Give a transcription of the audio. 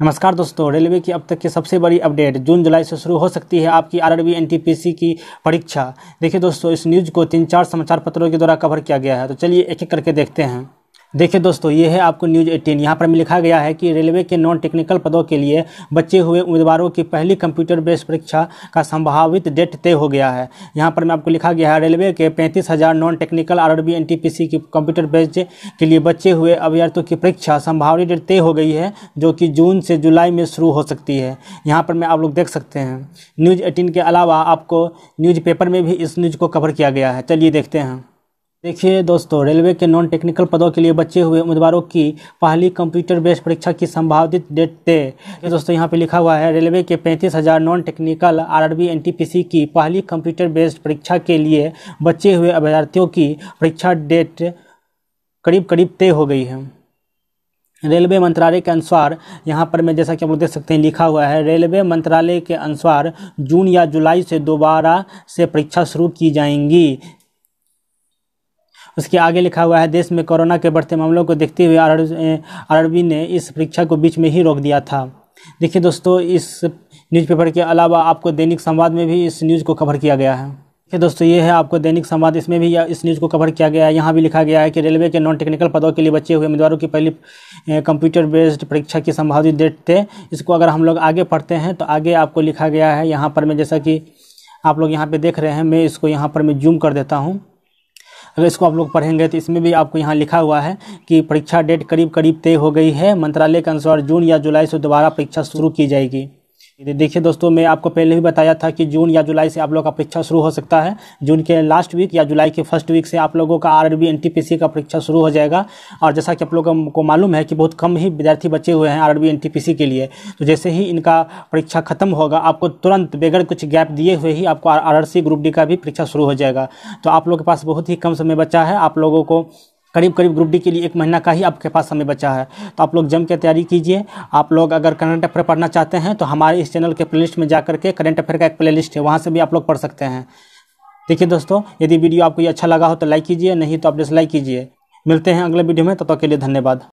नमस्कार दोस्तों, रेलवे की अब तक की सबसे बड़ी अपडेट जून जुलाई से शुरू हो सकती है आपकी आरआरबी एनटीपीसी की परीक्षा। देखिए दोस्तों, इस न्यूज़ को तीन चार समाचार पत्रों के द्वारा कवर किया गया है तो चलिए एक एक करके देखते हैं। देखिए दोस्तों, ये है आपको न्यूज़ 18 यहाँ पर लिखा गया है कि रेलवे के नॉन टेक्निकल पदों के लिए बचे हुए उम्मीदवारों की पहली कंप्यूटर बेस्ड परीक्षा का संभावित डेट तय हो गया है। यहाँ पर मैं आपको लिखा गया है, रेलवे के पैंतीस हज़ार नॉन टेक्निकल आर आर की कंप्यूटर बेस्ड के लिए बचे हुए अभ्यर्थियों की परीक्षा संभावित डेट तय हो गई है, जो कि जून से जुलाई में शुरू हो सकती है। यहाँ पर मैं आप लोग देख सकते हैं, न्यूज़ एटीन के अलावा आपको न्यूज़ में भी इस न्यूज़ को कवर किया गया है। चलिए देखते हैं। देखिए दोस्तों, रेलवे के नॉन टेक्निकल पदों के लिए बचे हुए उम्मीदवारों की पहली कंप्यूटर बेस्ड परीक्षा की संभावित डेट तय। दोस्तों, यहाँ पे लिखा हुआ है, रेलवे के पैंतीस हज़ार नॉन टेक्निकल आरआरबी एनटीपीसी की पहली कंप्यूटर बेस्ड परीक्षा के लिए बचे हुए अभ्यर्थियों की परीक्षा डेट करीब करीब तय हो गई है। रेलवे मंत्रालय के अनुसार, यहाँ पर मैं जैसा कि आप देख सकते हैं, लिखा हुआ है, रेलवे मंत्रालय के अनुसार जून या जुलाई से दोबारा से परीक्षा शुरू की जाएँगी। उसके आगे लिखा हुआ है, देश में कोरोना के बढ़ते मामलों को देखते हुए आर ने इस परीक्षा को बीच में ही रोक दिया था। देखिए दोस्तों, इस न्यूज़पेपर के अलावा आपको दैनिक संवाद में भी इस न्यूज़ को कवर किया गया है। देखिए दोस्तों, ये है आपको दैनिक संवाद, इसमें भी इस न्यूज़ को कवर किया गया है। यहाँ भी लिखा गया है कि रेलवे के नॉन टेक्निकल पदों के लिए बचे हुए उम्मीदवारों की पहली कंप्यूटर बेस्ड परीक्षा की संभावित डेट थे। इसको अगर हम लोग आगे पढ़ते हैं तो आगे आपको लिखा गया है। यहाँ पर मैं, जैसा कि आप लोग यहाँ पर देख रहे हैं, मैं इसको यहाँ पर मैं जूम कर देता हूँ। अगर इसको आप लोग पढ़ेंगे तो इसमें भी आपको यहाँ लिखा हुआ है कि परीक्षा डेट करीब करीब तय हो गई है। मंत्रालय के अनुसार जून या जुलाई से दोबारा परीक्षा शुरू की जाएगी। देखिए दोस्तों, मैं आपको पहले भी बताया था कि जून या जुलाई से आप लोग का परीक्षा शुरू हो सकता है। जून के लास्ट वीक या जुलाई के फ़र्स्ट वीक से आप लोगों का आरआरबी एनटीपीसी का परीक्षा शुरू हो जाएगा। और जैसा कि आप लोगों को मालूम है कि बहुत कम ही विद्यार्थी बचे हुए हैं आरआरबी एनटीपीसी के लिए। तो जैसे ही इनका परीक्षा खत्म होगा, आपको तुरंत बगैर कुछ गैप दिए हुए ही आपको आरआरसी ग्रुप डी का भी परीक्षा शुरू हो जाएगा। तो आप लोग के पास बहुत ही कम समय बचा है। आप लोगों को करीब करीब ग्रुप डी के लिए एक महीना का ही आपके पास समय बचा है। तो आप लोग जम के तैयारी कीजिए। आप लोग अगर करंट अफेयर पढ़ना चाहते हैं तो हमारे इस चैनल के प्लेलिस्ट में जाकर के करंट अफेयर का एक प्लेलिस्ट है, वहाँ से भी आप लोग पढ़ सकते हैं। देखिए दोस्तों, यदि वीडियो आपको ये अच्छा लगा हो तो लाइक कीजिए, नहीं तो आप डिसलाइक कीजिए। मिलते हैं अगले वीडियो में, तब तो तक के लिए धन्यवाद।